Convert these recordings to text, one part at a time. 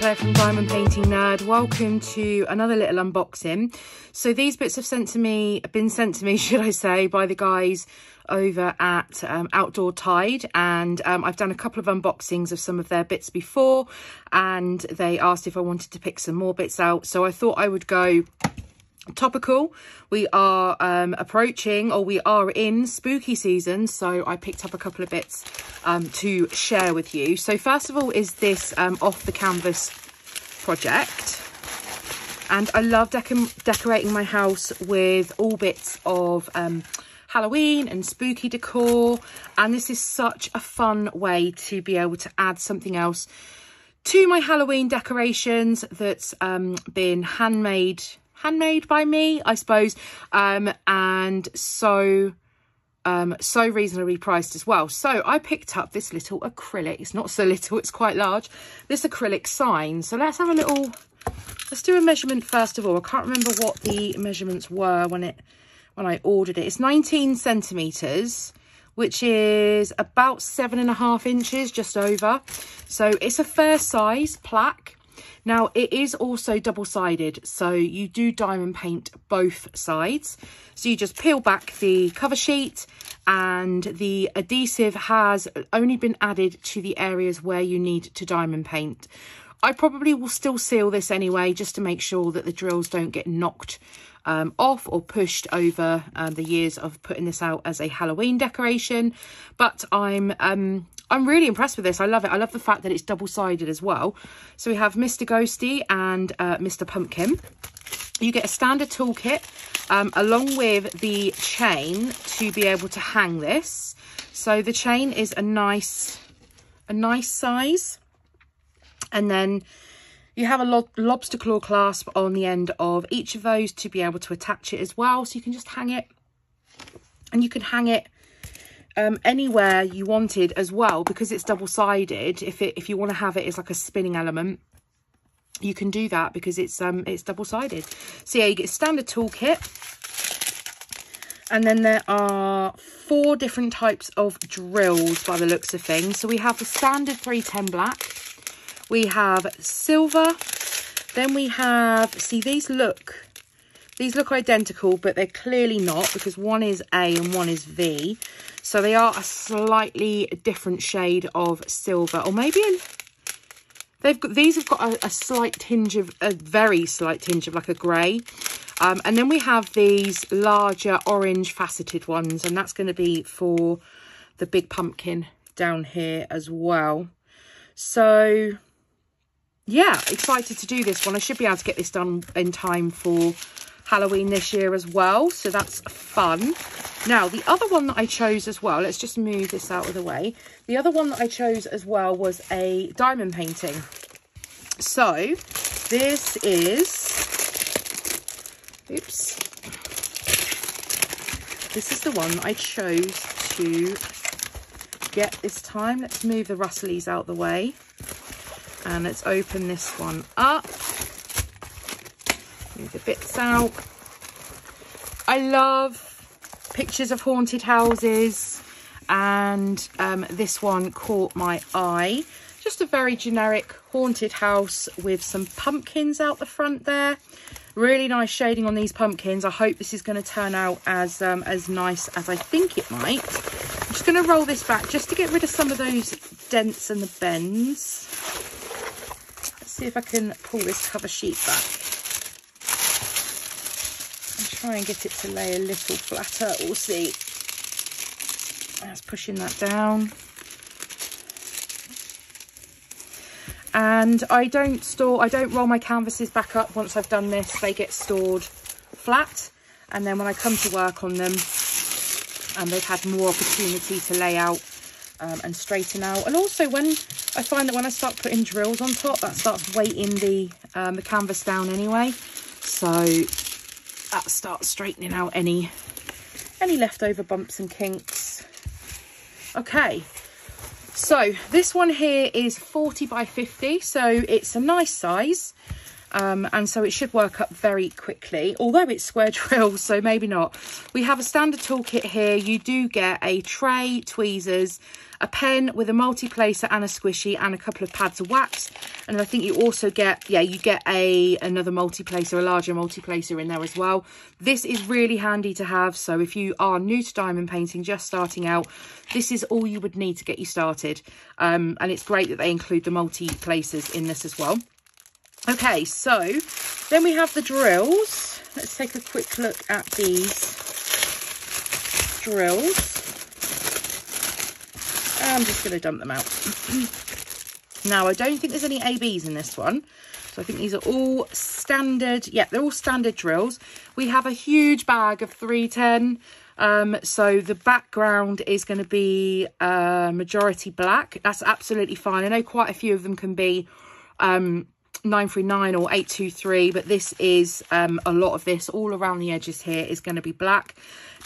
Claire from Diamond Painting Nerd. Welcome to another little unboxing. So these bits have sent to me, been sent to me, should I say, by the guys over at um, Outdoor Tide and um, I've done a couple of unboxings of some of their bits before and they asked if I wanted to pick some more bits out so I thought I would go topical. We are um, approaching or we are in spooky season so I picked up a couple of bits um, to share with you. So first of all is this um, off the canvas project. And I love decorating my house with all bits of um, Halloween and spooky decor. And this is such a fun way to be able to add something else to my Halloween decorations that's um, been handmade, handmade by me, I suppose. Um, and so um, so reasonably priced as well. So I picked up this little acrylic. It's not so little, it's quite large. This acrylic sign. So let's have a little, let's do a measurement first of all. I can't remember what the measurements were when it when I ordered it. It's 19 centimetres, which is about seven and a half inches, just over. So it's a fair size plaque. Now, it is also double-sided, so you do diamond paint both sides. So you just peel back the cover sheet and the adhesive has only been added to the areas where you need to diamond paint. I probably will still seal this anyway, just to make sure that the drills don't get knocked um, off or pushed over um, the years of putting this out as a Halloween decoration. But I'm um, I'm really impressed with this. I love it. I love the fact that it's double-sided as well. So we have Mr. Ghosty and uh, Mr. Pumpkin. You get a standard toolkit um, along with the chain to be able to hang this. So the chain is a nice, a nice size. And then you have a lo lobster claw clasp on the end of each of those to be able to attach it as well. So you can just hang it and you can hang it um, anywhere you wanted as well because it's double-sided. If it if you want to have it as like a spinning element, you can do that because it's um it's double-sided. So yeah, you get standard toolkit. And then there are four different types of drills by the looks of things. So we have the standard 310 black, we have silver. Then we have, see these look, these look identical, but they're clearly not because one is A and one is V. So they are a slightly different shade of silver or maybe in, they've got, these have got a, a, slight tinge of, a very slight tinge of like a grey. Um, and then we have these larger orange faceted ones and that's going to be for the big pumpkin down here as well. So yeah, excited to do this one. I should be able to get this done in time for Halloween this year as well. So that's fun. Now, the other one that I chose as well, let's just move this out of the way. The other one that I chose as well was a diamond painting. So this is, oops. This is the one I chose to get this time. Let's move the rustlies out the way and let's open this one up the bits out. I love pictures of haunted houses and um, this one caught my eye. Just a very generic haunted house with some pumpkins out the front there. Really nice shading on these pumpkins. I hope this is going to turn out as um, as nice as i think it might. I'm just going to roll this back just to get rid of some of those dents and the bends. Let's see if I can pull this cover sheet back. Try and get it to lay a little flatter. We'll see. That's pushing that down. And I don't store, I don't roll my canvases back up once I've done this. They get stored flat. And then when I come to work on them, and they've had more opportunity to lay out um, and straighten out. And also when I find that when I start putting drills on top, that starts weighting the, um, the canvas down anyway. So that starts straightening out any, any leftover bumps and kinks. Okay, so this one here is 40 by 50, so it's a nice size. Um, and so it should work up very quickly, although it's square drills, so maybe not. We have a standard toolkit here. You do get a tray, tweezers, a pen with a multi-placer and a squishy and a couple of pads of wax. And I think you also get, yeah, you get a another multi-placer, a larger multi-placer in there as well. This is really handy to have. So if you are new to diamond painting, just starting out, this is all you would need to get you started. Um, and it's great that they include the multi-placers in this as well. Okay, so then we have the drills. Let's take a quick look at these drills. I'm just going to dump them out. now, I don't think there's any ABs in this one. So I think these are all standard. Yeah, they're all standard drills. We have a huge bag of 310. Um, so the background is going to be uh, majority black. That's absolutely fine. I know quite a few of them can be um, 939 or 823 but this is um, a lot of this all around the edges here is going to be black.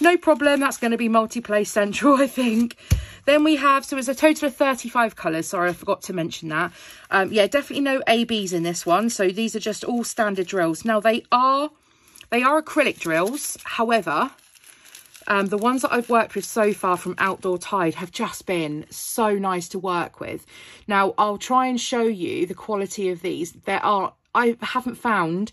No problem that's going to be multi-place central i think. Then we have so it's a total of 35 colors sorry i forgot to mention that. Um, yeah definitely no abs in this one so these are just all standard drills. Now they are they are acrylic drills however um, the ones that I've worked with so far from Outdoor Tide have just been so nice to work with. Now, I'll try and show you the quality of these. There are, I haven't found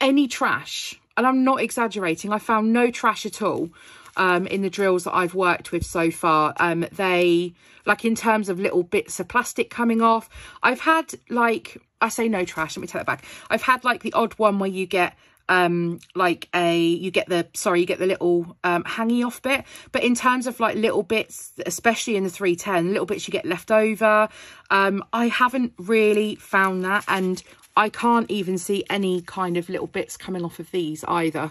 any trash, and I'm not exaggerating. I found no trash at all um, in the drills that I've worked with so far. Um, they, like in terms of little bits of plastic coming off, I've had like, I say no trash, let me take that back. I've had like the odd one where you get um like a you get the sorry you get the little um hangy off bit. But in terms of like little bits especially in the 310 little bits you get left over um i haven't really found that. And i can't even see any kind of little bits coming off of these either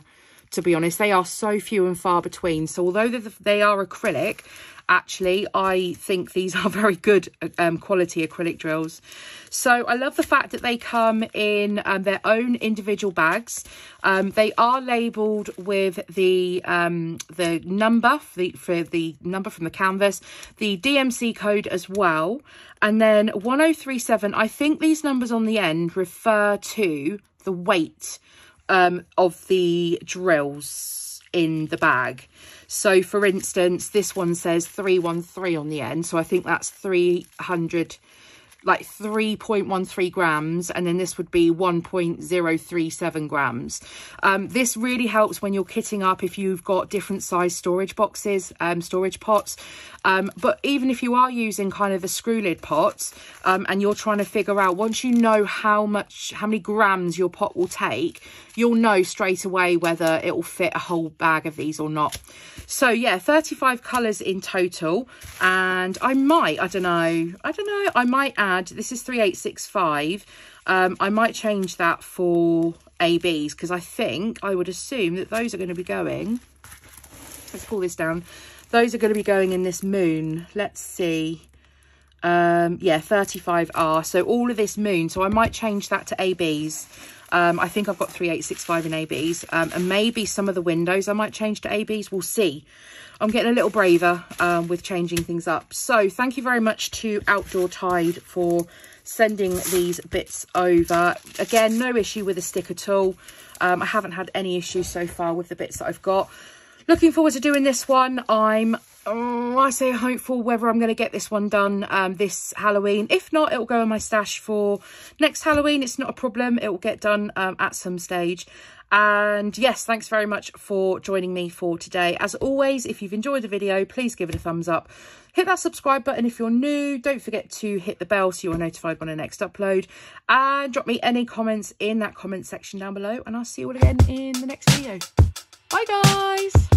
to be honest. They are so few and far between. So although they are acrylic actually I think these are very good um, quality acrylic drills. So I love the fact that they come in um, their own individual bags. Um, they are labelled with the um, the number for the, for the number from the canvas, the DMC code as well. And then 1037, I think these numbers on the end refer to the weight um, of the drills in the bag. So for instance, this one says 313 on the end. So I think that's 300 like 3.13 grams and then this would be 1.037 grams. Um, this really helps when you're kitting up if you've got different size storage boxes um, storage pots. Um, but even if you are using kind of the screw lid pots um, and you're trying to figure out once you know how much how many grams your pot will take you'll know straight away whether it will fit a whole bag of these or not. So yeah 35 colors in total and I might I don't know I don't know I might add add, this is 3865. Um, I might change that for ABs because I think, I would assume that those are going to be going, let's pull this down, those are going to be going in this moon. Let's see. Um, yeah, 35R. So all of this moon. So I might change that to ABs. Um, I think I've got 3865 in ABs. Um, and maybe some of the windows I might change to ABs. We'll see. I'm getting a little braver um, with changing things up. So thank you very much to Outdoor Tide for sending these bits over. Again, no issue with the stick at all. Um, I haven't had any issues so far with the bits that I've got. Looking forward to doing this one. I'm, oh, I say hopeful whether I'm going to get this one done um, this Halloween. If not, it'll go in my stash for next Halloween. It's not a problem. It will get done um, at some stage. And yes, thanks very much for joining me for today. As always, if you've enjoyed the video, please give it a thumbs up. Hit that subscribe button if you're new. Don't forget to hit the bell so you're notified when I next upload. And drop me any comments in that comment section down below. And I'll see you all again in the next video. Bye, guys.